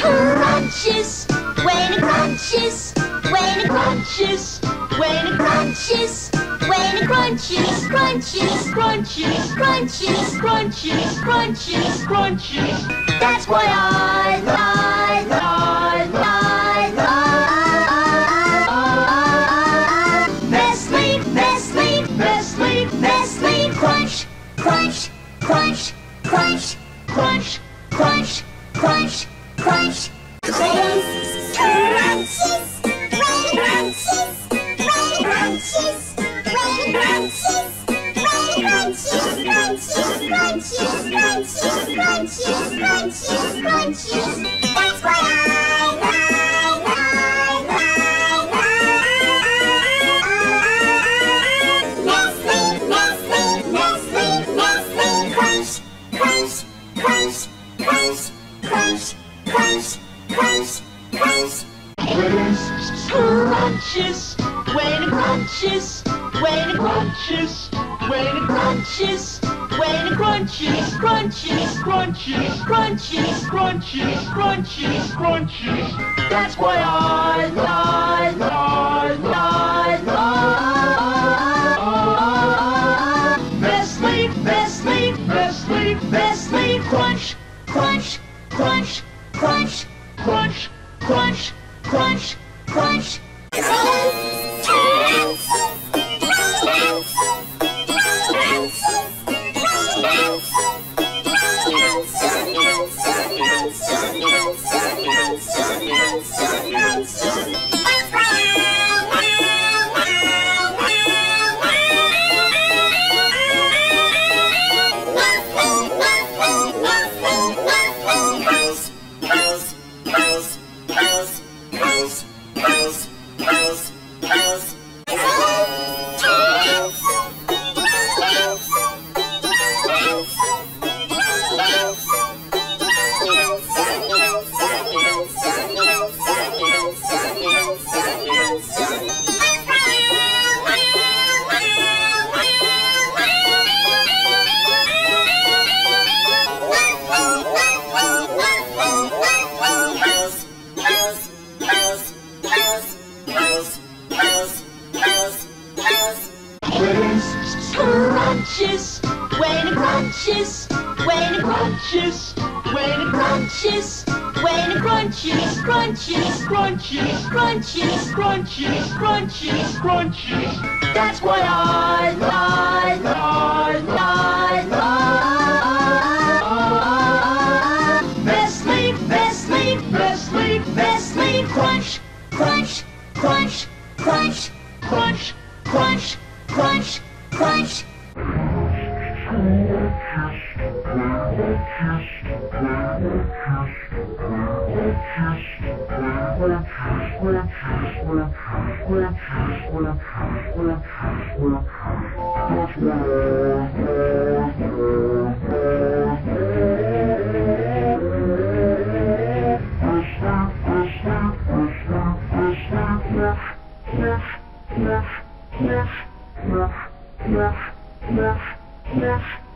Crunches, when it crunches, when it crunches, when it crunches, when it crunches, crunches, crunches, crunches, crunches, crunches, crunches. That's why I, I, crunch. Crunches, crunches, when crunches, when crunches, when crunches, when crunches, crunches, crunches, crunches, crunches, crunches, crunches. That's I, I, Crunches, when it crunches, when crunches, when crunches, when crunches, crunches, crunches, crunches, crunches, crunches, crunches. That's why I, I, I, I, I, Nestle, Nestle, Nestle, Nestle, crunch, crunch, crunch, Yes. Yes. Crunches, when it crunches, when it crunches, when it crunches, when it crunches, crunches, crunches, crunches, crunches, crunches, crunches. That's why I, I, Yeah.